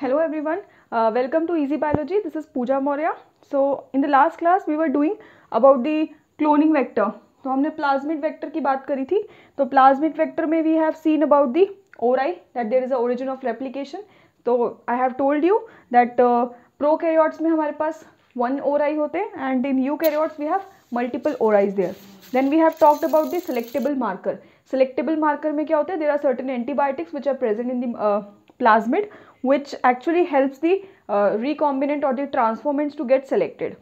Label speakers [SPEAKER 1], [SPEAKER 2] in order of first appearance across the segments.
[SPEAKER 1] Hello everyone, uh, welcome to Easy Biology. This is Pooja Maurya. So in the last class we were doing about the cloning vector. तो हमने plasmid vector की बात करी थी। तो plasmid vector में we have seen about the ori that there is a origin of replication तो I have told you that pro prokaryotes में हमारे पास वन ओराई होते हैं and in eukaryotes we have multiple oris there then we have talked about the selectable marker selectable marker में क्या होता है? There are certain antibiotics which are present in the plasmid which actually helps the uh, recombinant or the transformants to get selected.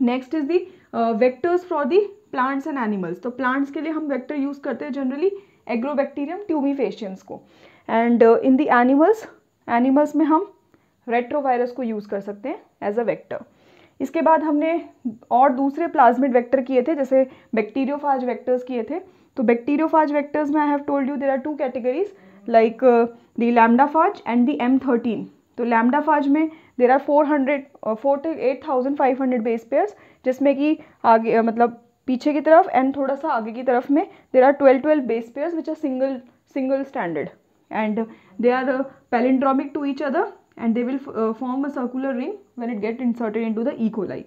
[SPEAKER 1] Next is the uh, vectors for the plants and animals. तो plants के लिए हम vector use करते हैं generally agrobacterium tumefaciens को and uh, in the animals animals में हम retrovirus को use कर सकते हैं as a vector. इसके बाद हमने और दूसरे प्लाज्मिड वेक्टर किए थे जैसे बैक्टीरियोफाज वेक्टर्स किए थे तो बैक्टीरियोफाज वेक्टर्स में I have told you there are two categories like the lambda phage and the M thirteen तो लैमडाफाज में there are four hundred forty eight thousand five hundred base pairs जिसमें कि आगे uh, मतलब पीछे की तरफ़ एंड थोड़ा सा आगे की तरफ़ में there are twelve twelve base pairs which are single single standard and they are palindromic to each other and they will uh, form a circular ring when it get inserted into the E. coli.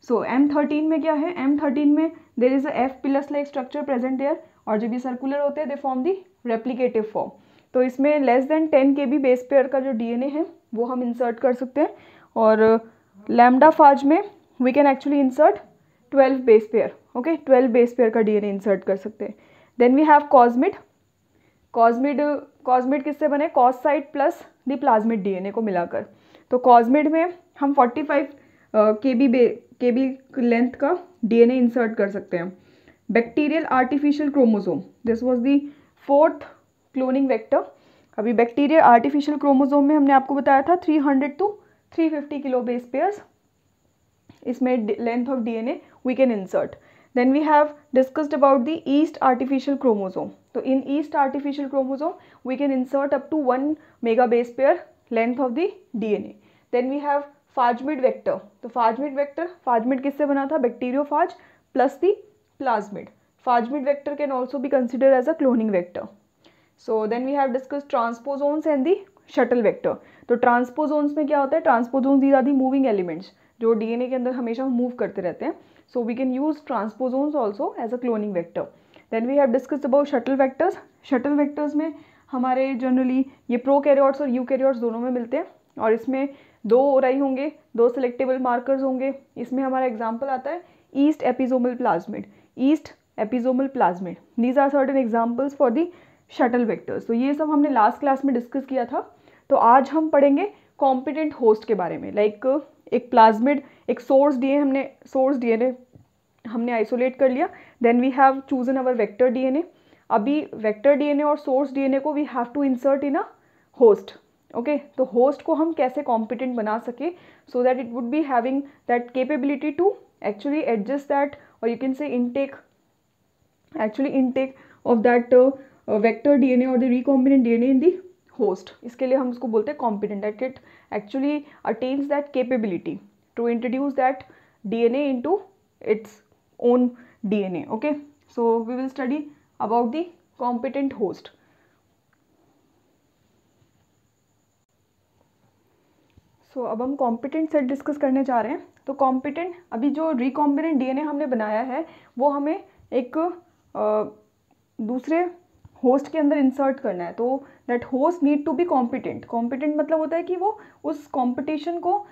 [SPEAKER 1] So M13 में क्या है M13 में there is a F pilus like structure present there और जब ये circular होते हैं they form the replicative form तो इसमें less than ten K B base pair का जो डीएनए है, वो हम इंसर्ट कर सकते हैं। और लैमडा फाज में we can actually insert twelve base pair okay twelve base pair का डीएनए इंसर्ट कर सकते हैं। Then we have cosmid cosmid cosmid किससे बने? Cos site plus the plasmid DNA को मिलाकर। तो कॉजमिड में हम 45 फाइव के बी बे के बी लेंथ का डीएनए इंसर्ट कर सकते हैं। Bacterial artificial chromosome this was the fourth cloning vector अभी बैक्टीरिया आर्टिफिशियल क्रोमोजोम में हमने आपको बताया था 300 टू 350 किलो बेस पेयर्स इसमें length of DNA we can insert then we have discussed about the yeast artificial chromosome तो in yeast artificial chromosome we can insert up to one mega base pair length of the DNA then we have phagemid vector तो phagemid vector phagemid किससे बना था? Bacteriophage plus the plasmid phagemid vector can also भी consider as a cloning vector so then we have discussed transposons and the shuttle vector तो transposons में क्या होता है? Transposons these are the moving elements जो डीएनए के अंदर हमेशा मूव करते रहते हैं। So we can use transposons also as a cloning vector then we have discussed about shuttle vectors shuttle vectors में हमारे जनरली ये प्रो कैरियॉर्ट्स और यू कैरियॉर्ट्स दोनों में मिलते हैं और इसमें दो ओराई होंगे, दो सेलेक्टेबल मार्कर्स होंगे। इसमें हमारा एग्ज़ाम्पल आता है yeast episomal plasmid yeast episomal plasmid these are certain examples for the shuttle vectors तो ये सब हमने लास्ट क्लास में डिस्कस किया था। तो आज हम पढ़ेंगे कॉम्पिटेंट होस्ट के बारे में। लाइक एक प्लाज्मिड एक सोर्स डीएनए हमने सोर्स डीएनए हमने आइसोलेट कर लिया। Then we have chosen our vector DNA अभी वेक्टर डीएनए और सोर्स डीएनए को we have to insert in a host okay तो होस्ट को हम कैसे कॉम्पिटेंट बना सके? So that it would be having that capability to actually adjust that और you can say intake actually intake of that vector DNA और the recombinant DNA in the host इसके लिए हम उसको बोलते हैं competent that it actually attains that capability to introduce that DNA into its own DNA okay? So we will study about the competent host. So अब हम competent set discuss करने जा रहे हैं। तो कॉम्पिटेंट अभी जो रिकॉम्बिनेंट डीएनए हमने बनाया है वो हमें एक आ, दूसरे होस्ट के अंदर इंसर्ट करना है तो that host need to be competent competent मतलब होता है कि वो उस कॉम्पिटिशन को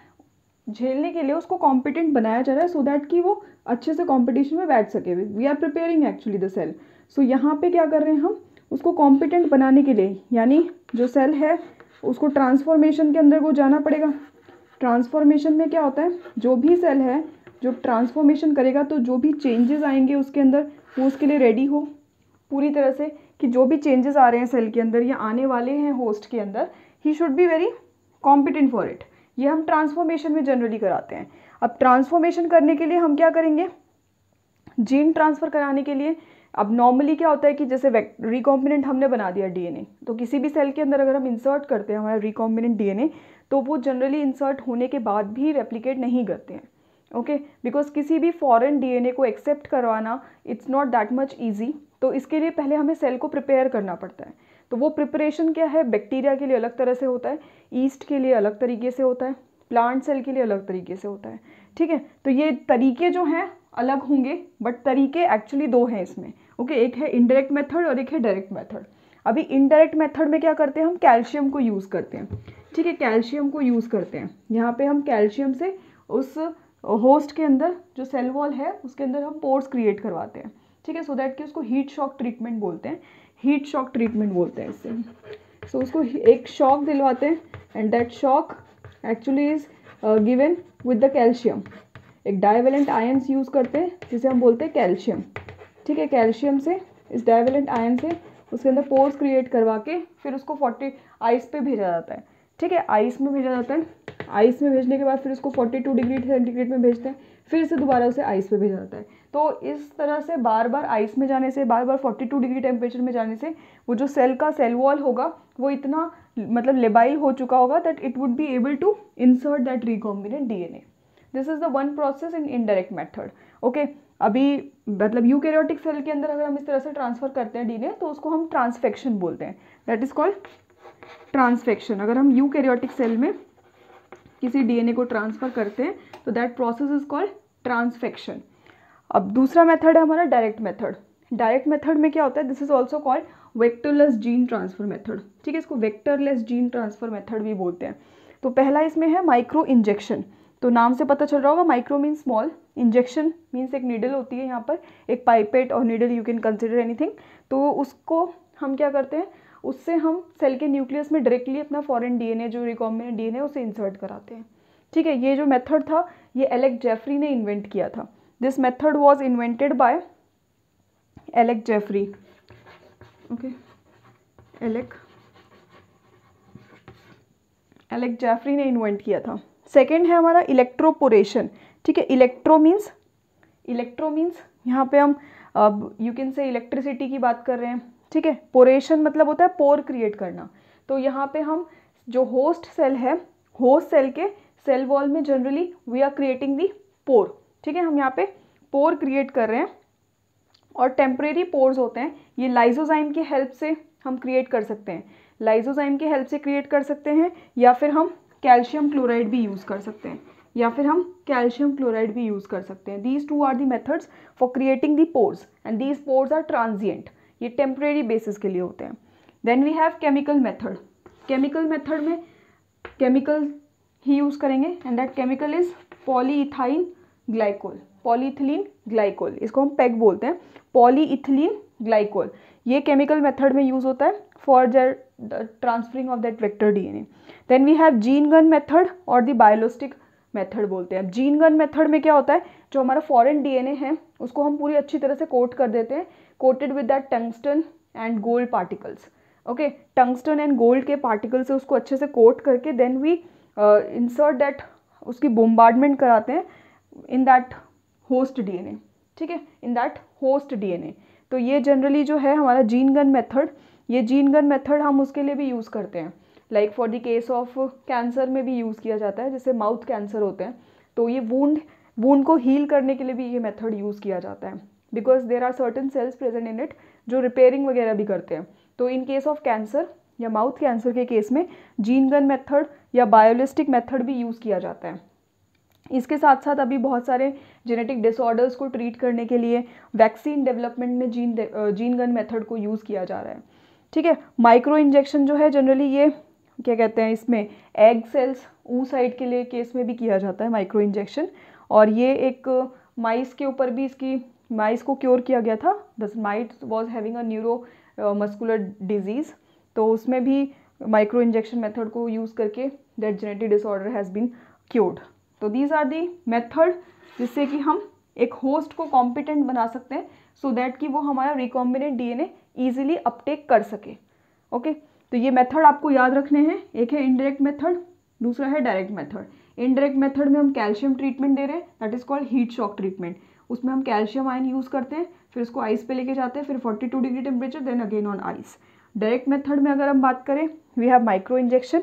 [SPEAKER 1] झेलने के लिए उसको कॉम्पिटेंट बनाया जा रहा है सो so दैट कि वो अच्छे से कॉम्पिटिशन में बैठ सके। We are preparing actually the cell so यहाँ पे क्या कर रहे हैं हम? उसको कॉम्पिटेंट बनाने के लिए, यानी जो सेल है, उसको ट्रांसफॉर्मेशन के अंदर को जाना पड़ेगा। ट्रांसफॉर्मेशन में क्या होता है? जो भी सेल है, जो ट्रांसफॉर्मेशन करेगा तो जो भी चेंजेस आएँगे उसके अंदर, वो उसके लिए रेडी हो। पूरी तरह से कि जो भी चेंजेस आ रहे हैं सेल के अंदर या आने वाले हैं होस्ट के अंदर ही should be very competent for it ये हम ट्रांसफॉर्मेशन में जनरली कराते हैं. अब ट्रांसफॉर्मेशन करने के लिए हम क्या करेंगे? जीन ट्रांसफ़र कराने के लिए अब नॉर्मली क्या होता है कि जैसे रिकॉम्बिनेंट हमने बना दिया डीएनए तो किसी भी सेल के अंदर अगर हम इंसर्ट करते हैं, हमारा रिकॉम्बिनेंट डीएनए तो वो जनरली इंसर्ट होने के बाद भी रेप्लिकेट नहीं करते हैं. ओके बिकॉज़ किसी भी फॉरेन डीएनए को एक्सेप्ट करवाना it's not that much easy तो इसके लिए पहले हमें सेल को प्रिपेयर करना पड़ता है. तो वो प्रिपरेशन क्या है? बैक्टीरिया के लिए अलग तरह से होता है. ईस्ट के लिए अलग तरीके से होता है. प्लांट सेल के लिए अलग तरीके से होता है. ठीक है? तो ये तरीके जो हैं, अलग होंगे बट तरीके एक्चुअली दो हैं इसमें. ओके एक है इनडायरेक्ट मेथड और एक है डायरेक्ट मेथड अभी इनडायरेक्ट मेथड में क्या करते हैं? हम कैल्शियम को यूज़ करते हैं. ठीक है? कैल्शियम को यूज़ करते हैं. यहाँ पे हम कैल्शियम से उस होस्ट के अंदर जो सेल वॉल है उसके अंदर हम पोर्स क्रिएट करवाते हैं। ठीक है? सो दैट कि उसको हीट शॉक ट्रीटमेंट बोलते हैं। हीट शॉक ट्रीटमेंट बोलते हैं इससे सो so, उसको एक शॉक दिलवाते हैं and that shock actually is given with the calcium एक डाइवेलेंट आयन्स यूज़ करते हैं जिसे हम बोलते हैं कैल्शियम ठीक है? कैल्शियम से इस डाइवेलेंट आयन से उसके अंदर पोर्स क्रिएट करवा के फिर उसको फोर्टी आइस पे भेजा जाता है। ठीक है? आइस में भेजा जाता है। आइस में भेजने के बाद फिर उसको फोर्टी टू डिग्री सेंटीग्रेड में भेजते हैं, फिर से दोबारा उसे आइस पे भेजा जाता है। तो इस तरह से बार बार आइस में जाने से बार बार फोर्टी टू डिग्री टेम्परेचर में जाने से, वो जो सेल का सेल वॉल होगा, वो इतना मतलब लेबाइल हो चुका होगा that it would be able to insert that recombinant DNA this is the one process in indirect method okay अभी मतलब यूकैरियोटिक सेल के अंदर अगर हम इस तरह से ट्रांसफ़र करते हैं डीएनए तो उसको हम ट्रांसफेक्शन बोलते हैं। दैट इज़ कॉल्ड ट्रांसफेक्शन अगर हम यूकैरियोटिक सेल में किसी डीएनए को ट्रांसफ़र करते हैं तो that process is called transfection अब दूसरा मेथड है हमारा डायरेक्ट मेथड डायरेक्ट मेथड में क्या होता है? This is also called vectorless gene transfer method ठीक है, इसको वेक्टरलेस जीन ट्रांसफ़र मेथड भी बोलते हैं। तो पहला इसमें है माइक्रो इंजेक्शन तो नाम से पता चल रहा होगा micro mean small injection means एक नीडल होती है यहाँ पर, एक पाइपेट और needle you can consider anything तो उसको हम क्या करते हैं? उससे हम सेल के न्यूक्लियस में डायरेक्टली अपना फॉरेन डीएनए जो रिकॉम्बिनेंट डीएनए उसे इंसर्ट कराते हैं। ठीक है, ये जो मेथड था, ये एलेक जेफरी ने इन्वेंट किया था। This method was invented by Alec Jeffrey okay Alec Alec Jeffrey ने इन्वेंट किया था। सेकेंड है हमारा इलेक्ट्रोपोरेशन ठीक है इलेक्ट्रो मीन्स इलेक्ट्रो मीन्स यहाँ पे हम यू कैन से इलेक्ट्रिसिटी की बात कर रहे हैं। ठीक है? पोरेशन मतलब होता है पोर क्रिएट करना। तो यहाँ पे हम जो होस्ट सेल है होस्ट सेल के सेल वॉल में generally we are creating the pore ठीक है? हम यहाँ पे पोर क्रिएट कर रहे हैं और टेम्परेरी पोर्स होते हैं। ये लाइजोजाइम की हेल्प से हम क्रिएट कर सकते हैं। लाइजोजाइम की हेल्प से क्रिएट कर सकते हैं या फिर हम कैल्शियम क्लोराइड भी यूज़ कर सकते हैं। या फिर हम कैल्शियम क्लोराइड भी यूज़ कर सकते हैं। These two are the methods for creating the pores and these pores are transient ये टेम्परेरी बेसिस के लिए होते हैं। Then we have chemical method chemical method में केमिकल ही यूज़ करेंगे and that chemical is polyethylene glycol polyethylene glycol इसको हम पैक बोलते हैं। पॉलीइथिलीन ग्लाइकोल ये केमिकल मेथड में यूज़ होता है for transferring of that vector DNA then we have gene gun method और द बायोलॉजिस्टिक मेथड बोलते हैं। अब जीन गन मेथड में क्या होता है? जो हमारा फॉरेन डीएनए है, उसको हम पूरी अच्छी तरह से कोट कर देते हैं। Coated with that tungsten and gold particles okay tungsten and gold के पार्टिकल से उसको अच्छे से कोट करके देन वी इंसर्ट दैट उसकी बोम्बार्डमेंट कराते हैं इन दैट होस्ट डीएनए ठीक है? इन दैट होस्ट डीएनए तो ये जनरली जो है हमारा जीन गन मेथड ये जीन गन मेथड हम उसके लिए भी यूज़ करते हैं। Like for the case of cancer में भी यूज़ किया जाता है, जैसे माउथ कैंसर होते हैं तो ये वूंड वूंड को हील करने के लिए भी ये मेथड यूज़ किया जाता है। Because there are certain cells present in it जो रिपेयरिंग वगैरह भी करते हैं। तो इन केस ऑफ़ कैंसर या माउथ कैंसर के केस में जीन गन मेथड या बायोलिस्टिक मेथड भी यूज़ किया जाता है। इसके साथ साथ अभी बहुत सारे जेनेटिक डिसऑर्डर्स को ट्रीट करने के लिए वैक्सीन डेवलपमेंट में जीन जीन गन मेथड को यूज़ किया जा रहा है। ठीक है? माइक्रो इंजेक्शन जो है जनरली ये क्या कहते हैं, इसमें एग सेल्स ऊ साइड के लिए केस में भी किया जाता है माइक्रो इंजेक्शन और ये एक माइस के ऊपर भी इसकी माइस को क्योर किया गया था. This mite was having a neuromuscular disease तो उसमें भी माइक्रो इंजेक्शन मेथड को यूज़ करके that genetic disorder has been cured तो दीज आर दी मेथड जिससे कि हम एक होस्ट को कॉम्पिटेंट बना सकते हैं सो so दैट कि वो हमारा रिकॉम्बिनेट डीएनए इजीली अपटेक कर सके. Okay okay? तो ये मेथड आपको याद रखने हैं। एक है इनडायरेक्ट मेथड दूसरा है डायरेक्ट मेथड इनडायरेक्ट मेथड में हम कैल्शियम ट्रीटमेंट दे रहे हैं। That is called heat shock treatment उसमें हम कैल्शियम आयन यूज़ करते हैं, फिर उसको आइस पे लेके जाते हैं, फिर 42 degree temperature then again on ice direct method में अगर हम बात करें we have micro injection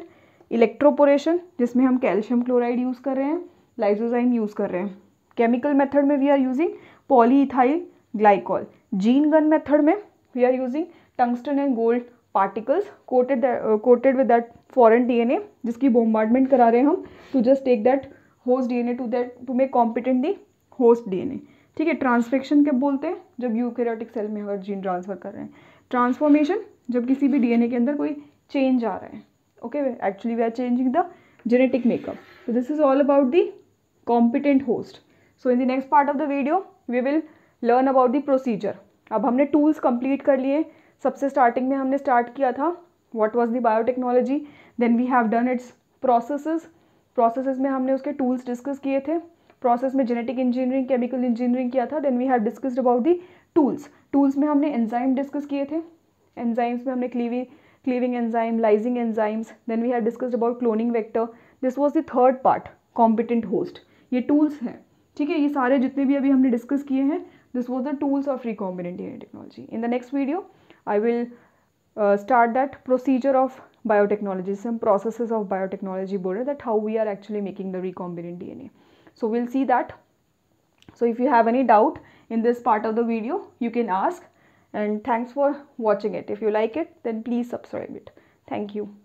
[SPEAKER 1] electroporation जिसमें हम कैल्शियम क्लोराइड यूज़ कर रहे हैं लाइजोजाइम यूज़ कर रहे हैं। केमिकल मेथड में we are using polyethylene glycol gene gun method में we are using tungsten and gold particles coated coated with that foreign DNA जिसकी बोम्बार्डमेंट करा रहे हैं हम to just take that host DNA to that to make competent the host DNA ठीक है transfection कब बोलते हैं जब यूकेरियोटिक सेल में अगर जीन ट्रांसफ़र कर रहे हैं। ट्रांसफॉर्मेशन जब किसी भी डीएनए के अंदर कोई चेंज आ रहा है। Okay actually we are changing the genetic makeup So this is all about the competent host. So in the next part of the video, we will learn about the procedure. अब हमने tools complete कर लिए सबसे starting में हमने start किया था what was the biotechnology then we have done its processes process में हमने उसके टूल्स डिस्कस किए थे। प्रोसेस में जेनेटिक इंजीनियरिंग केमिकल इंजीनियरिंग किया था। Then we have discussed about the tools tools में हमने एंजाइम डिस्कस किए थे। एंजाइम्स में हमने cleave cleaving enzyme ligating enzymes then we have discussed about cloning vector this was the third part competent host ये tools हैं। ठीक है, ये सारे जितने भी अभी हमने डिस्कस किए हैं this was the tools of recombinant DNA technology in the next video I will uh, start that procedure of biotechnology, some processes of biotechnology border that how we are actually making the recombinant DNA. So we'll see that. So if you have any doubt in this part of the video, you can ask and thanks for watching it. If you like it, then please subscribe it. Thank you.